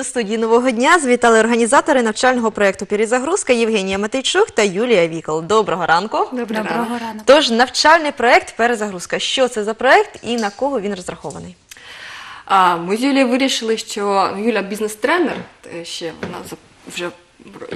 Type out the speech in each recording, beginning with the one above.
До студії нового дня звітали організатори навчального проєкту «Перезагрузка» Євгенія Матейчук та Юлія Вікол. Доброго ранку. Доброго ранку. Тож навчальний проєкт «Перезагрузка». Що це за проєкт і на кого він розрахований? А, ми з Юлією вирішили, що Юля бізнес-тренер, ще вона за- вже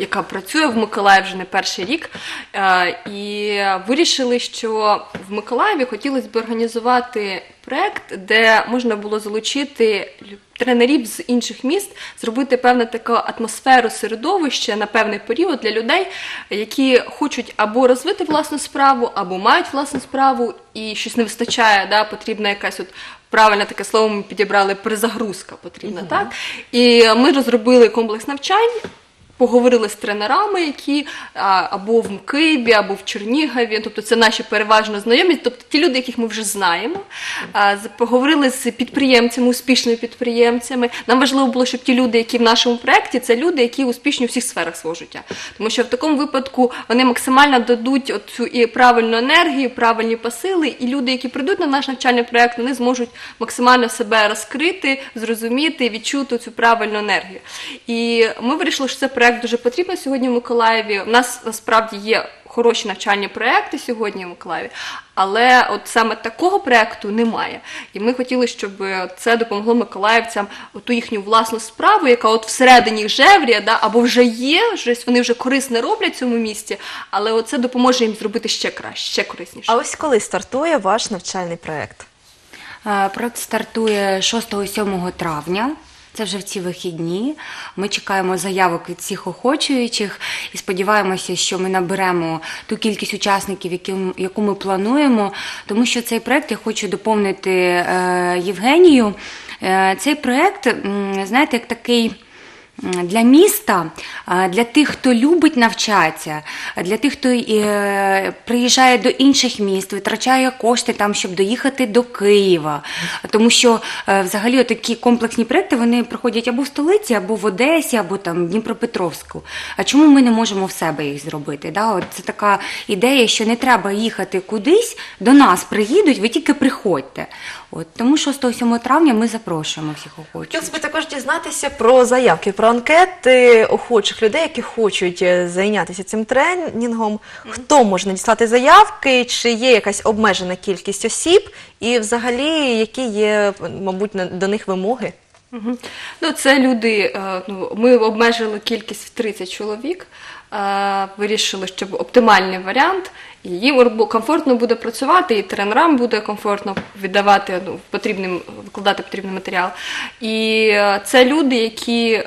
яка працює в Миколаєві вже не перший рік. Е, І вирішили, що в Миколаєві хотілося б організувати проект, де можна було залучити тренерів з інших міст, зробити певну таку атмосферу середовища на певний період для людей, які хочуть або розвити власну справу, або мають власну справу, і щось не вистачає, да, потрібна якась от правильне таке слово ми підібрали перезагрузка потрібна, так? І ми розробили комплекс навчань. Поговорили з тренерами, які або в Києві, або в Чернігові, тобто це наші переважно знайомі, тобто ті люди, яких ми вже знаємо. Поговорили з підприємцями, успішними підприємцями. Нам важливо було, щоб ті люди, які в нашому проєкті, це люди, які успішні у всіх сферах свого життя. Тому що в такому випадку вони максимально дадуть цю і правильну енергію, правильні посили, і люди, які прийдуть на наш навчальний проєкт, вони зможуть максимально себе розкрити, зрозуміти, відчути цю правильну енергію. І ми вирішили, що це проєкт дуже потрібен сьогодні в Миколаєві. У нас насправді є хороші навчальні проекти сьогодні в Миколаєві, але от саме такого проекту немає. І ми хотіли, щоб це допомогло миколаївцям ту їхню власну справу, яка от всередині жеврія, да, або вже є, вони вже корисне роблять в цьому місті, але це допоможе їм зробити ще краще, ще корисніше. А ось коли стартує ваш навчальний проєкт? Е, Проект стартує 6-7 травня. Це вже в ці вихідні. Ми чекаємо заявок від всіх охочуючих і сподіваємося, що ми наберемо ту кількість учасників, яку ми плануємо. Тому що цей проект я хочу доповнити е, Євгенію. Е, Цей проект, знаєте, як такий. Для міста, для тих, хто любить навчатися, для тих, хто е, приїжджає до інших міст, витрачає кошти там, щоб доїхати до Києва. Тому що е, взагалі такі комплексні проекти вони проходять або в столиці, або в Одесі, або там в Дніпропетровську. А чому ми не можемо в себе їх зробити? Да? От це така ідея, що не треба їхати кудись, до нас приїдуть, ви тільки приходьте. От тому 6-7 травня ми запрошуємо всіх охочих. Хотілося б також дізнатися про заявки, про анкети охочих людей, які хочуть е, зайнятися цим тренінгом. Хто може надіслати заявки, чи є якась обмежена кількість осіб, і взагалі які є, мабуть, до них вимоги? Ну, це люди. е, Ну, ми обмежили кількість в 30 чоловік. е, Вирішили, щоб оптимальний варіант, їм комфортно буде працювати, і тренерам буде комфортно віддавати ну, потрібним, викладати потрібний матеріал. І е, це люди, які е,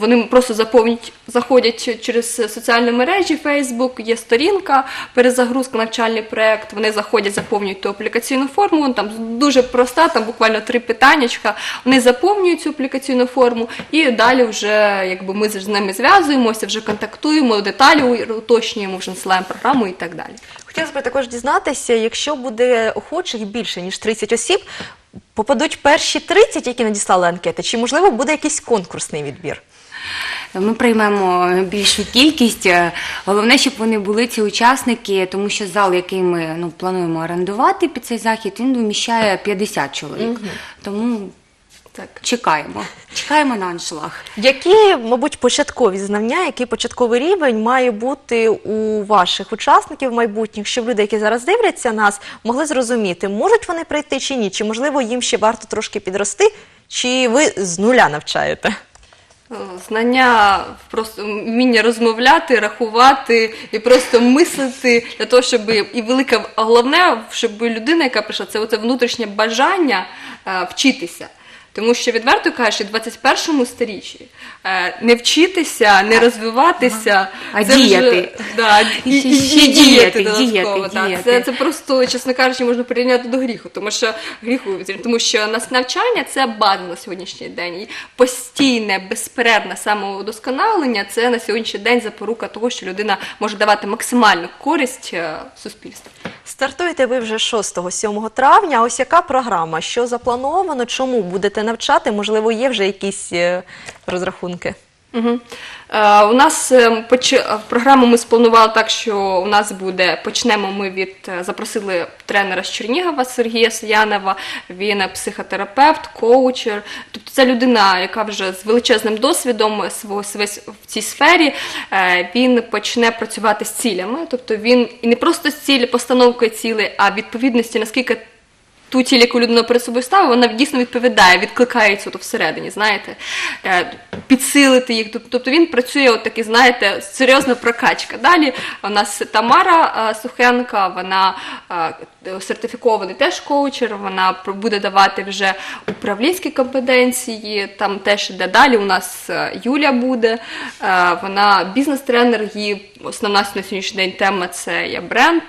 вони просто заповнюють, заходять через соціальні мережі, Facebook, є сторінка, перезагрузка, навчальний проект. Вони заходять, заповнюють ту аплікаційну форму. Там дуже проста, там буквально три питаннячка. Вони заповнюють цю аплікаційну форму, і далі вже якби ми з ними зв'язуємося, вже контактуємо, деталі уточнюємо, вже насилаємо програму і так далі. Хотілося б також дізнатися, якщо буде охочих більше ніж 30 осіб, попадуть перші 30, які надіслали анкети, чи можливо буде якийсь конкурсний відбір? Ми приймемо більшу кількість. Е, Головне, щоб вони були ці учасники, тому що зал, який ми ну, плануємо орендувати під цей захід, він вміщає 50 чоловік. Тому Так. чекаємо. Чекаємо на аншлаг. Які, мабуть, початкові знання, який початковий рівень має бути у ваших учасників майбутніх, щоб люди, які зараз дивляться нас, могли зрозуміти, можуть вони прийти чи ні, чи можливо їм ще варто трошки підрости, чи ви з нуля навчаєте? Е, Знання, просто вміння розмовляти, рахувати і просто мислити для того, щоб і велике, головне, щоб людина, яка прийшла, це оце внутрішнє бажання е, вчитися. Тому що відверто кажучи, в 21 сторіччі е, не вчитися, не розвиватися, А це діяти. Вже, да, і, Ще- і, і діяти додатково. діяти, Це, це просто, чесно кажучи, можна порівняти до гріху, тому що гріху, тому що нас навчання це база на сьогоднішній день. І постійне, безперервне самоудосконалення це на сьогоднішній день запорука того, що людина може давати максимальну користь е, суспільству. Стартуєте ви вже 6-7 травня. Ось яка програма? Що заплановано? Чому будете навчати? Можливо, є вже якісь е, розрахунки? Угу. Е, у нас е, поч... е, програму ми спланували так, що у нас буде почнемо ми від е, запросили тренера з Чернігова Сергія Сиянова. Він психотерапевт, коучер. Тобто це людина, яка вже з величезним досвідом свого в цій сфері. Е, Він почне працювати з цілями. Тобто він і не просто з цілі, постановкою цілей, а відповідності, наскільки ту ціль, яку людина перед собою ставить, вона дійсно відповідає, відкликається то всередині, знаєте, Е, підсилити їх. Тобто він працює, от такі, знаєте, серйозна прокачка. Далі у нас Тамара е, Сухенка, вона е, сертифікований теж коучер, вона буде давати вже управлінські компетенції, там теж іде далі. У нас Юля буде, вона бізнес-тренер, її основна на сьогоднішній день тема це є бренд.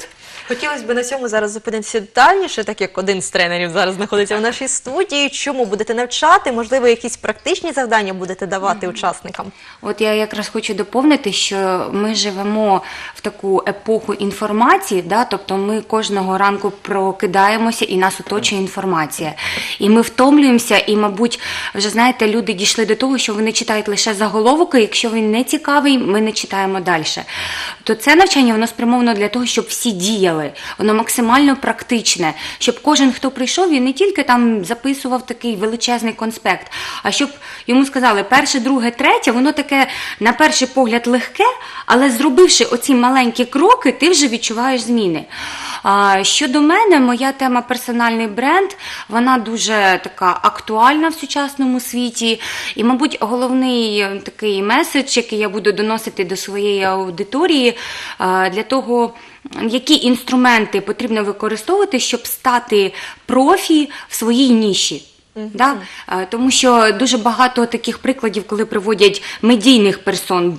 Хотілося б на цьому зараз зупинитися детальніше, так як один з тренерів зараз знаходиться в нашій студії. Чому будете навчати? Можливо, якісь практичні завдання будете давати учасникам? От я якраз хочу доповнити, що ми живемо в таку епоху інформації, да? тобто ми кожного ранку прокидаємося і нас оточує інформація. І ми втомлюємося, і, мабуть, вже знаєте, люди дійшли до того, що вони читають лише заголовок, і якщо він не цікавий, ми не читаємо далі. То це навчання воно спрямовано для того, щоб всі діяли, воно максимально практичне, щоб кожен, хто прийшов, він не тільки там записував такий величезний конспект, а щоб йому сказали перше, друге, третє, воно таке на перший погляд легке, але зробивши оці маленькі кроки, ти вже відчуваєш зміни. Щодо мене, моя тема персональний бренд, вона дуже така актуальна в сучасному світі. І, мабуть, головний е, такий меседж, який я буду доносити до своєї аудиторії, для того, які інструменти потрібно використовувати, щоб стати профі в своїй ніші. Да? Е, Тому що дуже багато таких прикладів, коли приводять медійних персон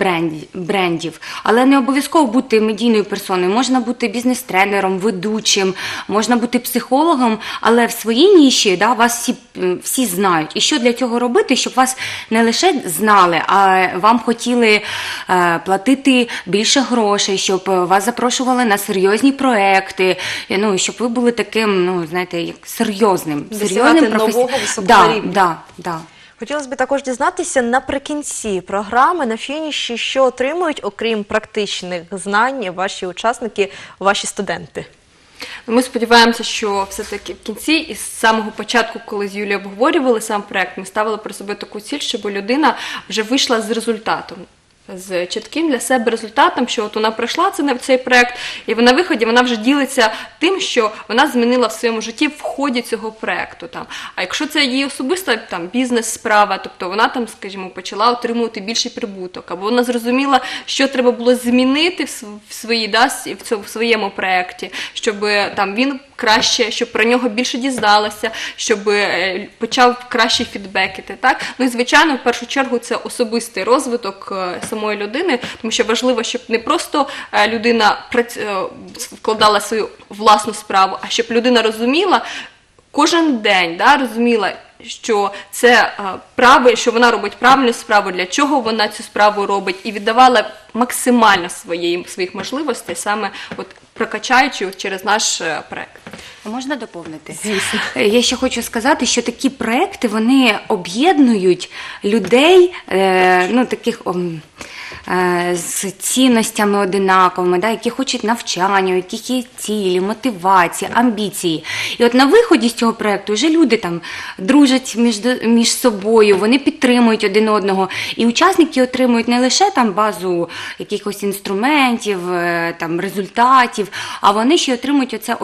брендів. Але не обов'язково бути медійною персоною. Можна бути бізнес-тренером, ведучим, можна бути психологом, але в своїй ніші да, вас всі, всі знають. І що для цього робити, щоб вас не лише знали, а вам хотіли е, платити більше грошей, щоб е, вас запрошували на серйозні проекти, ну, щоб ви були таким, ну, знаєте, як серйозним. Серйозним нового да. Да, да. Хотілося б також дізнатися наприкінці програми на фініші, що отримують, окрім практичних знань, ваші учасники, ваші студенти. Ми сподіваємося, що все-таки в кінці, і з самого початку, коли з Юлією обговорювали сам проект, ми ставили про себе таку ціль, щоб людина вже вийшла з результатом. З чітким для себе результатом, що от вона пройшла це на цей проект, і на виході вона вже ділиться тим, що вона змінила в своєму житті в ході цього проекту. Там. А якщо це її особиста там бізнес-справа, тобто вона там, скажімо, почала отримувати більший прибуток, або вона зрозуміла, що треба було змінити в св- своїй да, в цьому в своєму проекті, щоб там він краще, щоб про нього більше дізналася, щоб е, почав краще фідбекити. Так ну і звичайно, в першу чергу це особистий розвиток е, самої людини, тому що важливо, щоб не просто е, людина вкладала свою власну справу, а щоб людина розуміла кожен день, да, розуміла. Що це право, що вона робить правильну справу, для чого вона цю справу робить, і віддавала максимально своєї, своїх можливостей, саме от прокачаючи через наш проект. Можна доповнити? Звісно. Е, Я ще хочу сказати, що такі проекти вони об'єднують людей, е, ну таких ом, з цінностями одинаковими, да, які хочуть навчання, у яких є цілі, мотивації, амбіції. І от на виході з цього проекту вже люди там дружать між, між собою, вони підтримують один одного. І учасники отримують не лише там базу якихось інструментів, е, там результатів, а вони ще отримують оце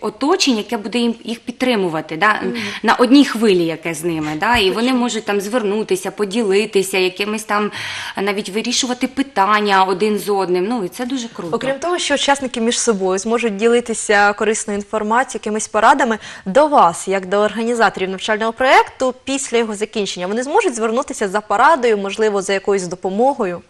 оточення, яке буде їм їх підтримувати, да? на одній хвилі, яке з ними. Да? І вони можуть там звернутися, поділитися, якимись там е, навіть вирішувати питання один з одним. Ну і це дуже круто. Окрім того, що учасники між собою зможуть ділитися корисною інформацією, якимись порадами до вас, як до організаторів навчального проєкту, після його закінчення, вони зможуть звернутися за порадою, можливо, за якоюсь допомогою.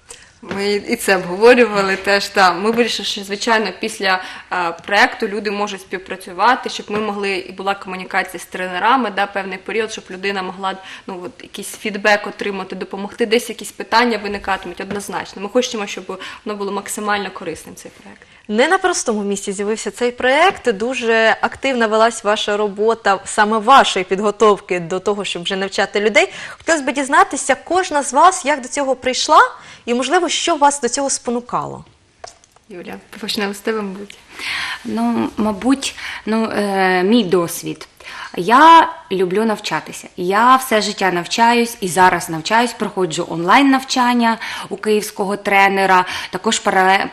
Ми і це обговорювали теж. Та ми вирішили, що звичайно після е, проекту люди можуть співпрацювати, щоб ми могли і була комунікація з тренерами, да, певний період, щоб людина могла ну от якийсь фідбек отримати, допомогти, десь якісь питання виникатимуть однозначно. Ми хочемо, щоб воно було максимально корисним цей проект. Не на простому місці з'явився цей проект. Дуже активна велась ваша робота саме вашої підготовки до того, щоб вже навчати людей. Хотілося б дізнатися, кожна з вас як до цього прийшла, і можливо, що вас до цього спонукало. Юля, почнемо з тебе, мабуть. Ну, мабуть, ну, е, мій досвід. Я люблю навчатися. Я все життя навчаюсь і зараз навчаюсь, проходжу онлайн навчання у київського тренера. Також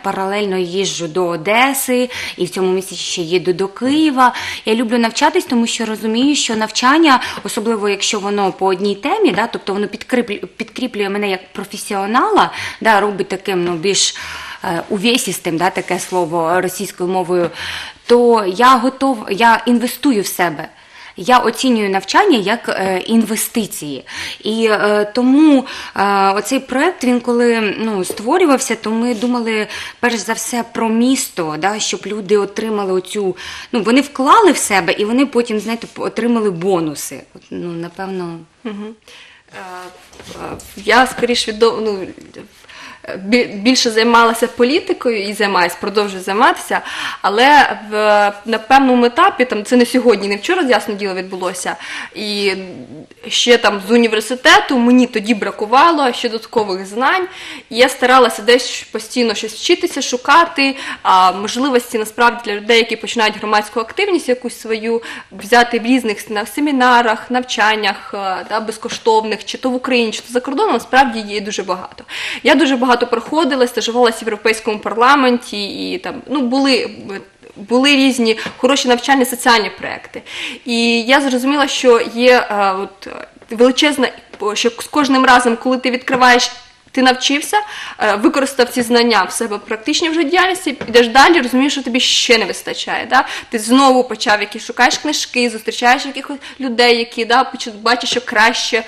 паралельно їжджу до Одеси і в цьому місяці ще їду до Києва. Я люблю навчатись, тому що розумію, що навчання, особливо якщо воно по одній темі, да, тобто воно підкріплює, мене як професіонала, да, робить таким ну, більш е, увесістим, да, таке слово російською мовою, то я готов, я інвестую в себе. Я оцінюю навчання як е, інвестиції. І е, тому е, оцей проект, він коли ну, створювався, то ми думали перш за все про місто, да, щоб люди отримали оцю, ну вони вклали в себе і вони потім, знаєте, отримали бонуси. Ну, напевно. Е, Я скоріш відомо, ну, більше займалася політикою і займаюся, продовжую займатися, але в, на певному етапі, там, це не сьогодні, не вчора, ясно діло, відбулося, і ще там з університету мені тоді бракувало ще додаткових знань, і я старалася десь постійно щось вчитися, шукати, а можливості насправді для людей, які починають громадську активність якусь свою, взяти в різних на семінарах, навчаннях е, да, безкоштовних, чи то в Україні, чи то за кордоном, насправді є дуже багато. Я дуже багато проходила, стажувалася в Європейському парламенті, і там ну, були. Були різні хороші навчальні соціальні проекти. І я зрозуміла, що є е, от, величезна, що з кожним разом, коли ти відкриваєш ти навчився, е, використав ці знання в себе в практичній вже діяльності, підеш далі, розумієш, що тобі ще не вистачає. Да? Ти знову почав які шукаєш книжки, зустрічаєш якихось людей, які да, бачиш, що краще.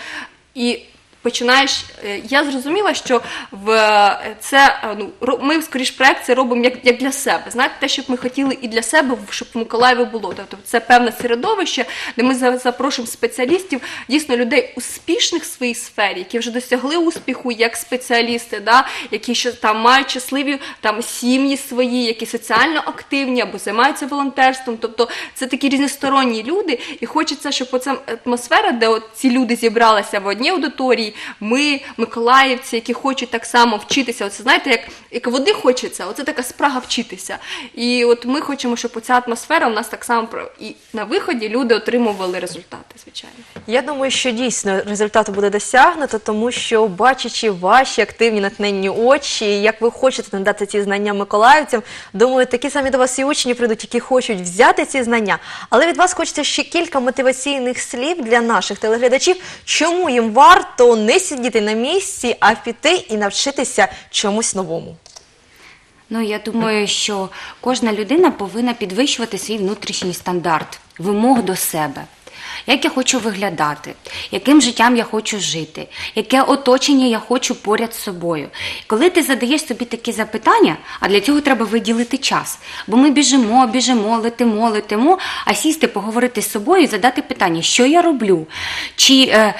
І починаєш. е, Я зрозуміла, що в е, це е, ну ми скоріш проект це робимо як, як для себе. Знаєте, те, щоб ми хотіли і для себе, щоб в Миколаєві було. Тобто це певне середовище, де ми запрошуємо спеціалістів, дійсно людей успішних в своїй сфері, які вже досягли успіху як спеціалісти, да, які ще там мають щасливі там сім'ї свої, які соціально активні або займаються волонтерством. Тобто це такі різносторонні люди, і хочеться, щоб оця атмосфера, де от ці люди зібралися в одній аудиторії, ми, миколаївці, які хочуть так само вчитися. Оце знаєте, як, як води хочеться, оце така спрага вчитися. І от ми хочемо, щоб оця атмосфера у нас так само і на виході люди отримували результати, звичайно. Я думаю, що дійсно результату буде досягнуто, тому що бачачи ваші активні натхненні очі, як ви хочете надати ці знання миколаївцям, думаю, такі самі до вас і учні прийдуть, які хочуть взяти ці знання. Але від вас хочеться ще кілька мотиваційних слів для наших телеглядачів, чому їм варто не сидіти на місці, а піти і навчитися чомусь новому. Ну, я думаю, що кожна людина повинна підвищувати свій внутрішній стандарт, вимог до себе. Як я хочу виглядати, яким життям я хочу жити, яке оточення я хочу поряд з собою. Коли ти задаєш собі такі запитання, а для цього треба виділити час, бо ми біжимо, біжимо, летимо, летимо, а сісти, поговорити з собою і задати питання, що я роблю, чи е,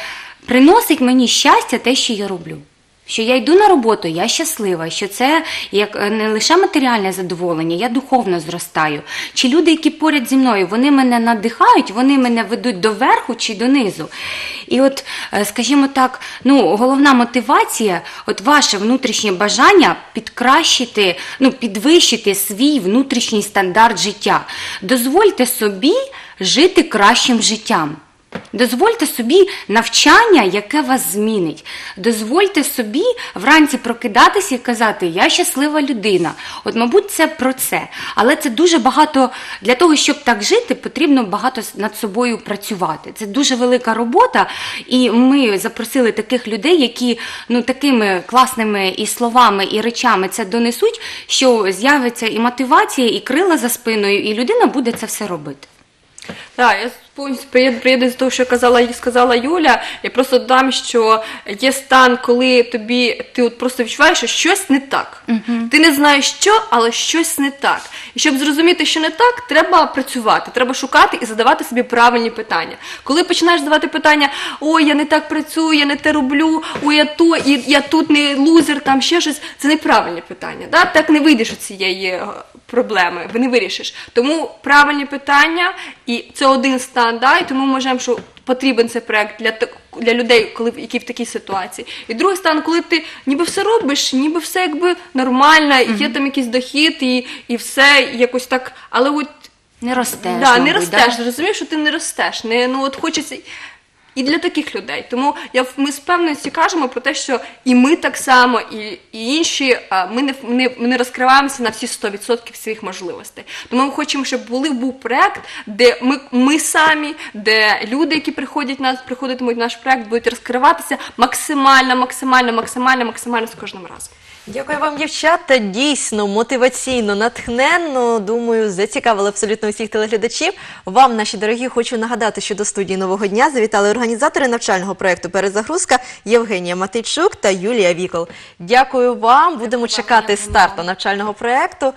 приносить мені щастя те, що я роблю. Що я йду на роботу, я щаслива, що це як е, не лише матеріальне задоволення, я духовно зростаю. Чи люди, які поряд зі мною, вони мене надихають, вони мене ведуть до верху чи донизу. І от, е, скажімо так, ну, головна мотивація, от ваше внутрішнє бажання підкращити, ну, підвищити свій внутрішній стандарт життя. Дозвольте собі жити кращим життям. Дозвольте собі навчання, яке вас змінить. Дозвольте собі вранці прокидатися і казати, я щаслива людина. От, мабуть, це про це. Але це дуже багато для того, щоб так жити, потрібно багато над собою працювати. Це дуже велика робота, і ми запросили таких людей, які ну такими класними і словами, і речами це донесуть, що з'явиться і мотивація, і крила за спиною, і людина буде це все робити. Так, я повністю приєд- приєднуюсь до того, що казала сказала Юля. Я просто додам, що є стан, коли тобі ти от просто відчуваєш, що щось не так. Ти не знаєш що, але щось не так. І щоб зрозуміти, що не так, треба працювати, треба шукати і задавати собі правильні питання. Коли починаєш задавати питання, ой, я не так працюю, я не те роблю, ой, я то, і я тут не лузер, там ще щось. Це неправильні питання. Да? Так не вийдеш з цієї е, проблеми, ви не вирішиш. Тому правильні питання, і це один стан, да? і тому ми вважаємо, що потрібен цей проект для, для людей, коли які в такій ситуації. І другий стан, коли ти ніби все робиш, ніби все якби нормально, і є там якийсь дохід, і, і все якось так. Але от Не ростеш. да, не ростеш, да? розумієш, що ти не ростеш. Не, ну от хочеться. І для таких людей. Тому я, ми з певністю кажемо про те, що і ми так само, і, і інші, ми не, не, ми не розкриваємося на всі 100% своїх можливостей. Тому ми хочемо, щоб були, був проект, де ми, ми самі, де люди, які приходять нас, приходитимуть в наш проект, будуть розкриватися максимально, максимально, максимально, максимально з кожним разом. Дякую вам, дівчата. Дійсно мотиваційно, натхненно. Думаю, зацікавили абсолютно усіх телеглядачів. Вам, наші дорогі, хочу нагадати, що до студії нового дня завітали організатори навчального проекту Перезагрузка Євгенія Матичук та Юлія Вікол. Дякую вам. Будемо чекати старту навчального проекту.